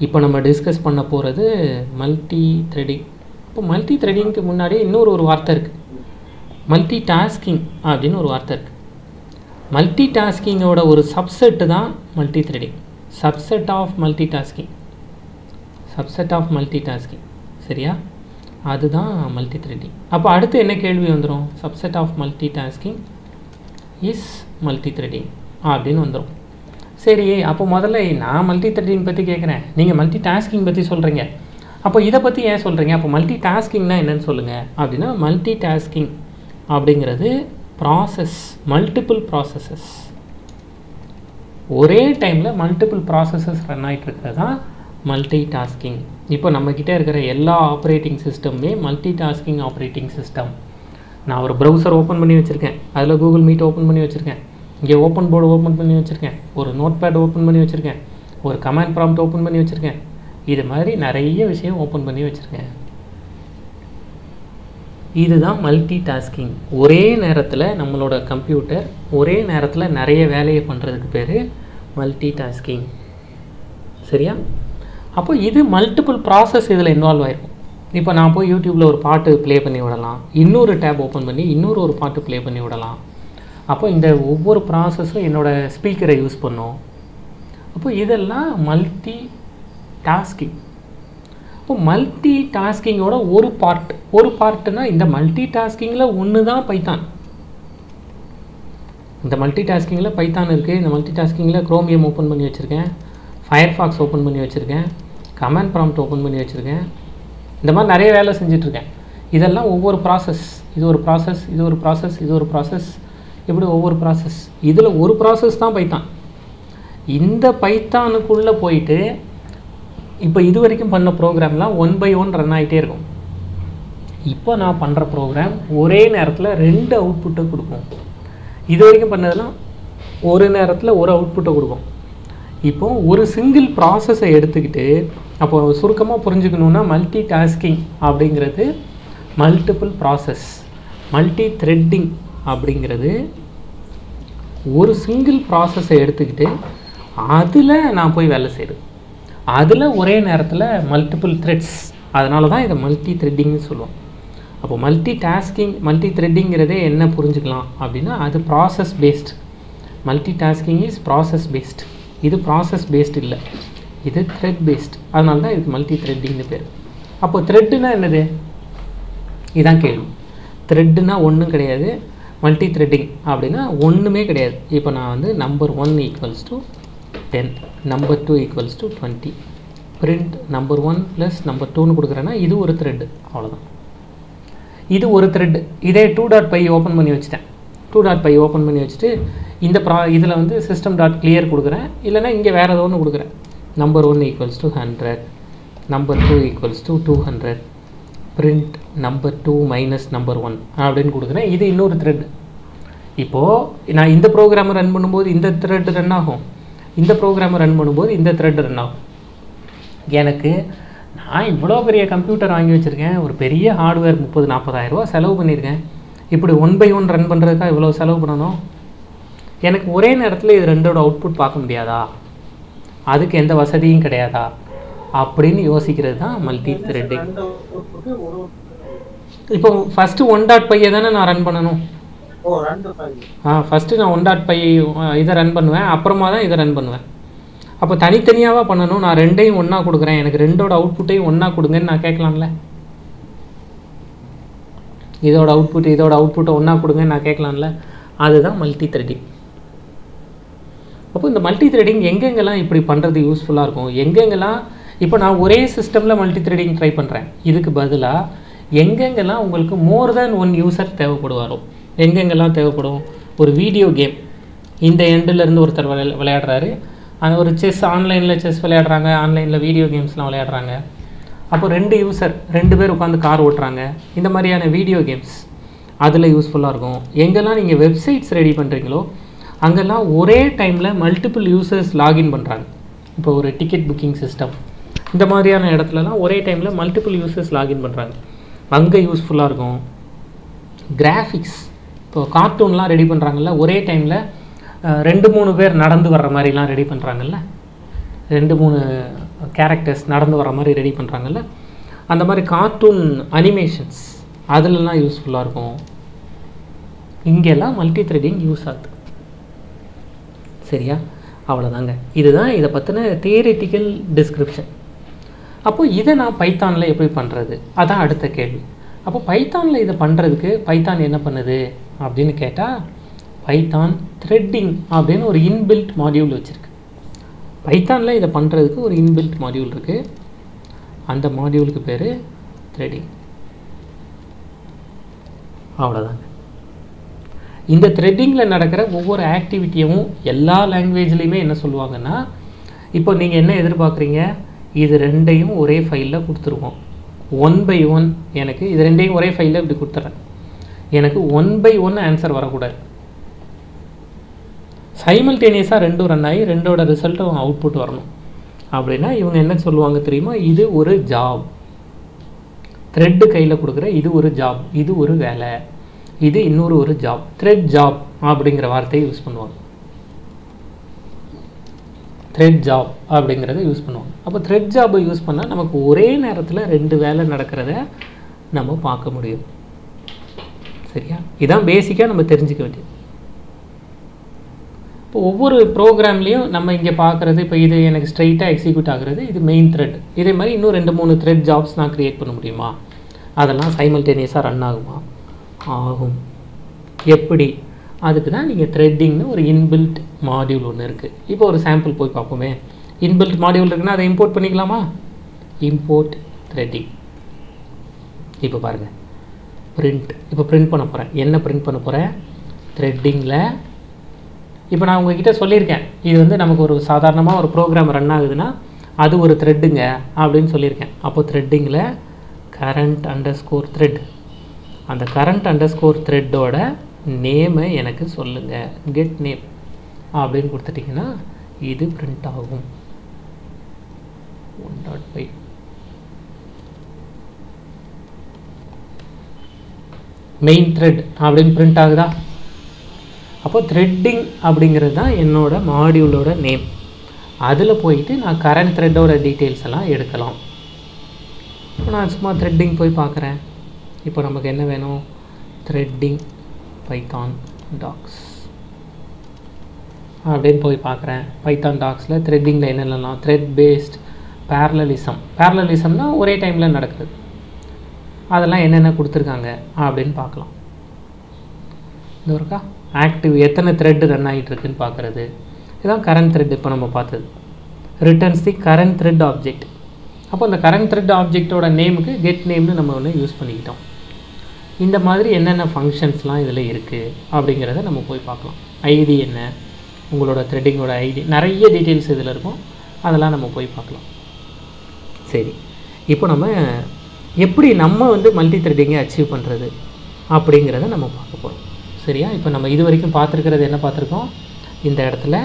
இப்போ நம்ம டிஸ்கஸ் பண்ண போகிறது மல்டி த்ரெடிங் இப்போ மல்டி த்ரெடிங்க்கு முன்னாடி இன்னொரு ஒரு வார்த்தை இருக்குது மல்டி டாஸ்கிங் அப்படின்னு ஒரு வார்த்தை இருக்குது மல்டி டாஸ்கிங்கோட ஒரு சப்செட்டு தான் multithreading subset of multitasking subset of multitasking சரியா? அதுதான் மல்டி த்ரெடிங் அப்போ அடுத்து என்ன கேள்வி வந்துடும் subset of multitasking is multithreading அப்படின்னு வந்துடும் சரி அப்போ முதல்ல நான் மல்டி த்ரெட்டிங் பற்றி கேட்குறேன் நீங்கள் மல்டி டாஸ்கிங் பற்றி சொல்கிறீங்க அப்போ இதை பற்றி ஏன் சொல்கிறீங்க அப்போ மல்டி டாஸ்கிங்னா என்னன்னு சொல்லுங்கள் அப்படின்னா மல்டி டாஸ்கிங் அப்படிங்கிறது ப்ராசஸ் மல்டிபிள் ப்ராசஸஸ் ஒரே டைமில் மல்டிபிள் ப்ராசஸஸ் ரன் ஆகிட்டு இருக்கிறது தான் மல்டி டாஸ்கிங் இப்போ நம்மக்கிட்ட இருக்கிற எல்லா ஆப்ரேட்டிங் சிஸ்டமுமே மல்டி டாஸ்கிங் ஆப்ரேட்டிங் சிஸ்டம் நான் ஒரு ப்ரௌசர் ஓப்பன் பண்ணி வச்சுருக்கேன். அதில் கூகுள் மீட் ஓப்பன் பண்ணி வச்சுருக்கேன். இங்கே ஓப்பன் போர்டு ஓப்பன் பண்ணி வச்சுருக்கேன். ஒரு நோட் பேட் ஓப்பன் பண்ணி வச்சுருக்கேன். ஒரு கமாண்ட் ப்ராம்ப்ட் ஓப்பன் பண்ணி வச்சுருக்கேன். இது மாதிரி நிறைய விஷயம் ஓப்பன் பண்ணி வச்சுருக்கேன். இதுதான் மல்டி டாஸ்கிங் ஒரே நேரத்தில் நம்மளோட கம்ப்யூட்டர் ஒரே நேரத்தில் நிறைய வேலையை பண்ணுறதுக்கு பேர் மல்டி டாஸ்கிங் சரியா? அப்போ இது மல்டிபிள் ப்ராசஸ் இதில் இன்வால்வ் ஆகிருக்கும் இப்போ நான் போய் யூடியூப்பில் ஒரு பாட்டு ப்ளே பண்ணி விடலாம். இன்னொரு டேப் ஓப்பன் பண்ணி இன்னொரு ஒரு பாட்டு ப்ளே பண்ணி விடலாம். அப்போ இந்த ஒவ்வொரு ப்ராசஸும் என்னோடய ஸ்பீக்கரை யூஸ் பண்ணும். அப்போ இதெல்லாம் மல்டி டாஸ்கிங் இப்போ மல்டி டாஸ்கிங்கோட ஒரு பார்ட் ஒரு பார்ட்டுனா இந்த மல்டி டாஸ்கிங்கில் ஒன்று தான் பைத்தான் இந்த மல்டி டாஸ்கிங்கில் பைத்தான் இருக்குது இந்த மல்டி டாஸ்கிங்கில் குரோமியம் ஓப்பன் பண்ணி வச்சுருக்கேன். ஃபயர்ஃபாக்ஸ் ஓப்பன் பண்ணி வச்சுருக்கேன். கமெண்ட் ப்ராம்ப்ட் ஓப்பன் பண்ணி வச்சுருக்கேன். இந்த மாதிரி நிறைய வேலை செஞ்சிட்ருக்கேன் இதெல்லாம் ஒவ்வொரு ப்ராசஸ் இது ஒரு ப்ராசஸ் இது ஒரு ப்ராசஸ் இது ஒரு ப்ராசஸ் இப்படி ஒவ்வொரு ப்ராசஸ் இதில் ஒரு ப்ராசஸ் தான் பைத்தான். இந்த பைத்தானுக்குள்ளே போயிட்டு இப்போ இது வரைக்கும் பண்ண ப்ரோக்ராம்லாம் ஒன் பை ஒன் ரன் ஆகிட்டே இருக்கும். இப்போ நான் பண்ணுற ப்ரோக்ராம் ஒரே நேரத்தில் ரெண்டு அவுட்புட்டை கொடுக்கும். இது வரைக்கும் பண்ணதெல்லாம் ஒரு நேரத்தில் ஒரு அவுட்புட்டை கொடுக்கும். இப்போ ஒரு சிங்கிள் ப்ராசஸை எடுத்துக்கிட்டு அப்போ சுருக்கமாக புரிஞ்சுக்கணுன்னா மல்டி டாஸ்கிங் அப்படிங்கிறது மல்டிபிள் ப்ராசஸ் மல்டி த்ரெட்டிங் அப்படிங்கிறது ஒரு சிங்கிள் ப்ராசஸை எடுத்துக்கிட்டு அதில் நான் போய் வேலை செய்கிறேன் அதில் ஒரே நேரத்தில் மல்டிபிள் த்ரெட்ஸ் அதனால தான் இதை மல்டி த்ரெட்டிங்னு சொல்லுவோம். அப்போ மல்டி டாஸ்கிங் மல்டி த்ரெட்டிங்கிறதே என்ன புரிஞ்சுக்கலாம் அப்படின்னா அது process based multi tasking is process based இது ப்ராசஸ் பேஸ்ட் இல்லை. இது த்ரெட் பேஸ்ட் அதனால தான் இதுக்கு மல்டி த்ரெட்டிங்னு பேர். அப்போ த்ரெட்டுனா என்னது? இதான் கேள்வி. த்ரெட்டுனா ஒன்றும் கிடையாது. மல்டி த்ரெட்டிங் அப்படின்னா ஒன்றுமே கிடையாது. இப்போ நான் வந்து number one equals to ten number two equals to twenty print number one plus number டூன்னு கொடுக்குறேன்னா இது ஒரு த்ரெட்டு அவ்வளோதான் இது ஒரு த்ரெட்டு இதே டூ டாட் பை ஓப்பன் பண்ணி வச்சுட்டேன். டூ டாட் பை ஓப்பன் பண்ணி வச்சுட்டு இந்த ப்ரா இதில் வந்து சிஸ்டம் டாட் கிளியர் கொடுக்குறேன். இல்லைனா இங்கே வேறு ஏதோ ஒன்று கொடுக்குறேன். Number one equals to hundred number two equals to two hundred print number two minus number one அப்படின்னு கொடுக்குறேன். இது இன்னொரு த்ரெட் இப்போது நான் இந்த ப்ரோக்ராமை ரன் பண்ணும்போது இந்த த்ரெட் ரன் ஆகும். இந்த ப்ரோக்ராமை ரன் பண்ணும்போது இந்த த்ரெட் ரன் ஆகும். எனக்கு நான் இவ்வளோ பெரிய கம்ப்யூட்டர் வாங்கி வச்சுருக்கேன். ஒரு பெரிய ஹார்ட்வேர் முப்பது நாற்பதாயிரரூவா செலவு பண்ணியிருக்கேன். இப்படி ஒன் பை ஒன் ரன் பண்ணுறதுக்காக இவ்வளோ செலவு பண்ணணும்? எனக்கு ஒரே நேரத்தில் இது ரெண்டோட அவுட்புட் பார்க்க முடியாதா? அதுக்கு எந்த வசதியும் கிடையாதா? அப்படின்னு யோசிக்கிறது தான் மல்டி த்ரெட்டிங் இப்போ ஃபஸ்ட்டு ஒன் டாட் பையை தானே நான் ரன் பண்ணணும்? ஆ ஃபஸ்ட்டு நான் ஒன் டாட் பை இதை ரன் பண்ணுவேன் அப்புறமா தான் இதை ரன் பண்ணுவேன். அப்போ தனித்தனியாகவா பண்ணணும் நான் ரெண்டையும் ஒன்றா கொடுக்குறேன். எனக்கு ரெண்டோட அவுட்புட்டையும் ஒன்றா கொடுங்கன்னு நான் கேட்கலாம்ல? இதோட அவுட்புட் இதோட அவுட்புட்டை ஒன்றா கொடுங்கன்னு நான் கேட்கலாம்ல? அதுதான் மல்டி த்ரெட்டிங் அப்போ இந்த மல்டி த்ரெடிங் எங்கெங்கெல்லாம் இப்படி பண்ணுறது யூஸ்ஃபுல்லாக இருக்கும்? எங்கெங்கெல்லாம் இப்போ நான் ஒரே சிஸ்டமில் மல்டி த்ரெடிங் ட்ரை பண்ணுறேன் இதுக்கு பதிலாக எங்கெங்கெல்லாம் உங்களுக்கு மோர் தேன் ஒன் யூசர் தேவைப்படுவாரோ எங்கெங்கெல்லாம் தேவைப்படும்? ஒரு வீடியோ கேம் இந்த எண்டுலேருந்து ஒருத்தர் விளையா விளையாடுறாரு. அந்த ஒரு செஸ் ஆன்லைனில் செஸ் விளையாடுறாங்க ஆன்லைனில் வீடியோ கேம்ஸ்லாம் விளையாடுறாங்க. அப்போ ரெண்டு யூசர் ரெண்டு பேர் உட்காந்து கார் ஓட்டுறாங்க. இந்த மாதிரியான வீடியோ கேம்ஸ் அதில் யூஸ்ஃபுல்லாக இருக்கும். எங்கெல்லாம் நீங்கள் வெப்சைட்ஸ் ரெடி பண்ணுறீங்களோ அங்கெல்லாம் ஒரே டைமில் மல்டிபிள் யூசர்ஸ் லாகின் பண்ணுறாங்க இப்போ ஒரு டிக்கெட் புக்கிங் சிஸ்டம் இந்த மாதிரியான இடத்துலலாம் ஒரே டைமில் மல்டிபிள் யூசர்ஸ் லாகின் பண்ணுறாங்க அங்கே யூஸ்ஃபுல்லாக இருக்கும். கிராஃபிக்ஸ் இப்போ கார்ட்டூன்லாம் ரெடி பண்ணுறாங்கல்ல ஒரே டைமில் ரெண்டு மூணு பேர் நடந்து வர்ற மாதிரிலாம் ரெடி பண்ணுறாங்கல்ல ரெண்டு மூணு கேரக்டர்ஸ் நடந்து வர மாதிரி ரெடி பண்ணுறாங்கல்ல அந்த மாதிரி கார்ட்டூன் அனிமேஷன்ஸ் அதிலலாம் யூஸ்ஃபுல்லாக இருக்கும். இங்கெல்லாம் மல்டி த்ரெடிங் யூஸ் ஆகுது. சரியா? அவ்வளோதாங்க இதுதான் இதை பற்றின தியரிட்டிக்கல் டிஸ்கிரிப்ஷன் அப்போது இதை நான் பைத்தானில் எப்படி பண்ணுறது அதான் அடுத்த கேள்வி. அப்போ பைத்தானில் இதை பண்ணுறதுக்கு பைத்தான் என்ன பண்ணுது? அப்படின்னு கேட்டால் பைத்தான் த்ரெட்டிங் அப்படின்னு ஒரு இன்பில்ட் மாடியூல் வச்சுருக்கு. பைத்தானில் இதை பண்ணுறதுக்கு ஒரு இன்பில்ட் மாடியூல் இருக்குது அந்த மாடியூலுக்கு பேர் த்ரெட்டிங் அவ்வளோதாங்க இந்த த்ரெட்டிங்கில் நடக்கிற ஒவ்வொரு ஆக்டிவிட்டியும் எல்லா லாங்குவேஜ்லேயுமே என்ன சொல்லுவாங்கன்னா இப்போ நீங்கள் என்ன எதிர்பார்க்குறீங்க? இது ரெண்டையும் ஒரே ஃபைலில் கொடுத்துருவோம். ஒன் பை ஒன் எனக்கு இது ரெண்டையும் ஒரே ஃபைலில் இப்படி கொடுத்துட்றேன் எனக்கு ஒன் பை ஒன் ஆன்சர் வரக்கூடாது. சைமல்டேனியஸாக ரெண்டும் ரன் ஆகி ரெண்டோட ரிசல்ட்டும் அவுட்புட் வரணும். அப்படின்னா இவங்க என்ன சொல்லுவாங்க தெரியுமா? இது ஒரு ஜாப் த்ரெட்டு கையில் கொடுக்குற இது ஒரு ஜாப் இது ஒரு வேலை. இது இன்னொரு ஒரு ஜாப் த்ரெட் ஜாப் அப்படிங்கிற வார்த்தையை யூஸ் பண்ணுவாங்க. த்ரெட் ஜாப் அப்படிங்கிறத யூஸ் பண்ணுவோம். அப்போ த்ரெட் ஜாபை யூஸ் பண்ணால் நமக்கு ஒரே நேரத்தில் ரெண்டு வேலை நடக்கிறத நம்ம பார்க்க முடியும். சரியா? இதான் பேசிக்காக நம்ம தெரிஞ்சுக்க வேண்டியது. இப்போ ஒவ்வொரு ப்ரோக்ராம்லேயும் நம்ம இங்கே பார்க்குறது இப்போ இது எனக்கு ஸ்ட்ரைட்டாக எக்ஸிக்யூட் ஆகுறது இது மெயின் த்ரெட் இதே மாதிரி இன்னும் ரெண்டு மூணு த்ரெட் ஜாப்ஸ் நான் க்ரியேட் பண்ண முடியுமா? அதெல்லாம் சைமல்டேனியஸாக ரன் ஆகுமா? ஆகும். எப்படி? அதுக்கு தான் நீங்கள் த்ரெட்டிங்னு ஒரு இன்பில்ட் மாடியூல் ஒன்று இருக்குது இப்போ ஒரு சாம்பிள் போய் பார்ப்போமே. இன்பில்ட் மாடியூல் இருக்குன்னா அதை இம்போர்ட் பண்ணிக்கலாமா? இம்போர்ட் த்ரெட்டிங் இப்போ பாருங்கள் பிரிண்ட் இப்போ பிரிண்ட் பண்ண போகிறேன் என்ன பிரிண்ட் பண்ண போகிறேன் த்ரெட்டிங்கில் இப்போ நான் உங்ககிட்ட சொல்லியிருக்கேன். இது வந்து நமக்கு ஒரு சாதாரணமாக ஒரு ப்ரோக்ராம் ரன் ஆகுதுன்னா அது ஒரு த்ரெட்டுங்க அப்படின்னு சொல்லியிருக்கேன். அப்போ த்ரெட்டிங்கில் கரண்ட் அண்டர் ஸ்கோர் த்ரெட் அந்த கரண்ட் அண்டர் ஸ்கோர் த்ரெட்டோட நேமை எனக்கு சொல்லுங்கள் கெட் நேம் அப்படின்னு கொடுத்துட்டிங்கன்னா இது பிரிண்ட் ஆகும். One dot five main thread அப்படின்னு பிரிண்ட் ஆகுதா? அப்போ த்ரெட்டிங் அப்படிங்கிறது தான் என்னோட மாடியூலோட நேம் அதில் போயிட்டு நான் கரண்ட் த்ரெட்டோட டீட்டெயில்ஸ் எல்லாம் எடுக்கலாம். இப்போ நான் சும்மா த்ரெட்டிங் போய் பார்க்குறேன். இப்போ நமக்கு என்ன வேணும்? த்ரெட்டிங் பைத்தான் டாக்ஸ் அப்படின்னு போய் பார்க்குறேன். பைத்தான் டாக்ஸில் த்ரெட்டிங்கில் என்னென்னலாம் த்ரெட் பேஸ்ட் பேரலலிசம் பேரலலிசம்னா ஒரே டைமில் நடக்குது. அதெல்லாம் என்னென்ன கொடுத்துருக்காங்க அப்படின்னு பார்க்கலாம். இது இருக்கா? ஆக்டிவ் எத்தனை த்ரெட் ரன் ஆகிட்டு இருக்குன்னு பார்க்குறது. இதுதான் கரண்ட் த்ரெட் இப்போ நம்ம பார்த்தது. Returns the current thread object அப்போ அந்த கரண்ட் த்ரெட் ஆப்ஜெக்டோட நேமுக்கு கெட் நேம்னு நம்ம ஒன்று யூஸ் பண்ணிக்கிட்டோம். இந்த மாதிரி என்னென்ன ஃபங்க்ஷன்ஸ்லாம் இதில் இருக்குது அப்படிங்கிறத நம்ம போய் பார்க்கலாம். ஐடி என்ன உங்களோட த்ரெட்டிங்கோட ஐடி நிறைய டீட்டெயில்ஸ் இதில் இருக்கும். அதெல்லாம் நம்ம போய் பார்க்கலாம். சரி இப்போ நம்ம எப்படி நம்ம வந்து மல்டி த்ரெட்டிங்கை அச்சீவ் பண்ணுறது அப்படிங்கிறத நம்ம பார்க்க போகிறோம் சரியா? இப்போ நம்ம இது வரைக்கும் பார்த்துருக்கிறது என்ன பார்த்துருக்கோம்? இந்த இடத்துல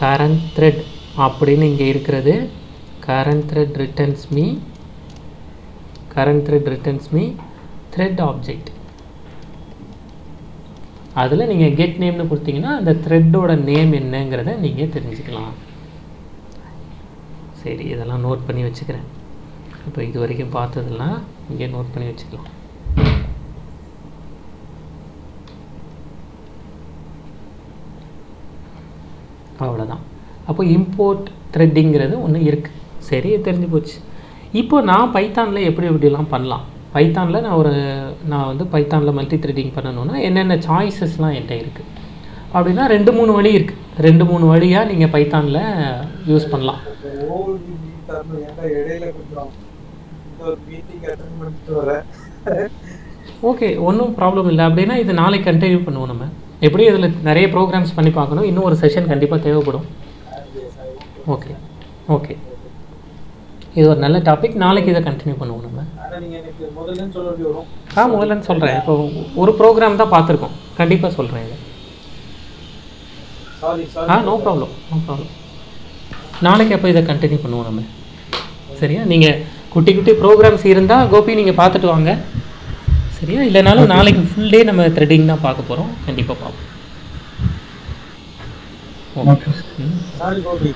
கரண்ட் த்ரெட் அப்படின்னு இங்கே இருக்கிறது. Current thread returns me current thread returns me thread object அதில் நீங்கள் கெட் நேம்னு கொடுத்தீங்கன்னா அந்த த்ரெட்டோட நேம் என்னங்கிறத நீங்கள் தெரிஞ்சுக்கலாம். சரி இதெல்லாம் நோட் பண்ணி வச்சுக்கிறேன். இப்போ இது வரைக்கும் பார்த்ததெல்லாம் இங்கே நோட் பண்ணி வச்சுக்கலாம். அவ்வளோதான் அப்போ இம்போர்ட் த்ரெட்டிங்கிறது ஒன்று இருக்குது சரி தெரிஞ்சு போச்சு. இப்போ நான் பைத்தானில் எப்படி எப்படிலாம் பண்ணலாம்? பைத்தானில் நான் ஒரு நான் வந்து பைத்தானில் மல்டி த்ரெட்டிங் பண்ணணுன்னா என்னென்ன சாய்ஸஸ்லாம் என்கிட்ட இருக்குது அப்படின்னா ரெண்டு மூணு வழி இருக்குது ரெண்டு மூணு வழியாக நீங்கள் பைத்தானில் யூஸ் பண்ணலாம். ஓகே ஒன்றும் ப்ராப்ளம் இல்லை. அப்படின்னா இது நாளைக்கு கண்டினியூ பண்ணுவோம் நம்ம. எப்படியும் இதில் நிறைய ப்ரோக்ராம்ஸ் பண்ணி பார்க்கணும். இன்னும் ஒரு செஷன் கண்டிப்பாக தேவைப்படும். ஓகே ஓகே இது ஒரு நல்ல டாபிக் நாளைக்கு இதை கண்டினியூ பண்ணுவோம் நம்ம. ஆனா நீங்க எனக்கு முதல்ல சொல்ல வேண்டி வரும். ஆ முதல்ல சொல்கிறேன் இப்போ ஒரு ப்ரோக்ராம் தான் பார்த்துருக்கோம். கண்டிப்பாக சொல்கிறேன் இதை. சாரி ஆ நோ ப்ராப்ளம் நோ ப்ராப்ளம் நாளைக்கு அப்போ இதை கண்டினியூ பண்ணுவோம் நம்ம. சரியா? நீங்கள் குட்டி குட்டி ப்ரோக்ராம்ஸ் இருந்தால் கோபி நீங்கள் பார்த்துட்டு வாங்க. சரியா? இல்லைனாலும் நாளைக்கு ஃபுல் டே நம்ம த்ரெட்டிங் தான் பார்க்க போகிறோம் கண்டிப்பாக பார்ப்போம். ஓகே ம். சாரி கோபி.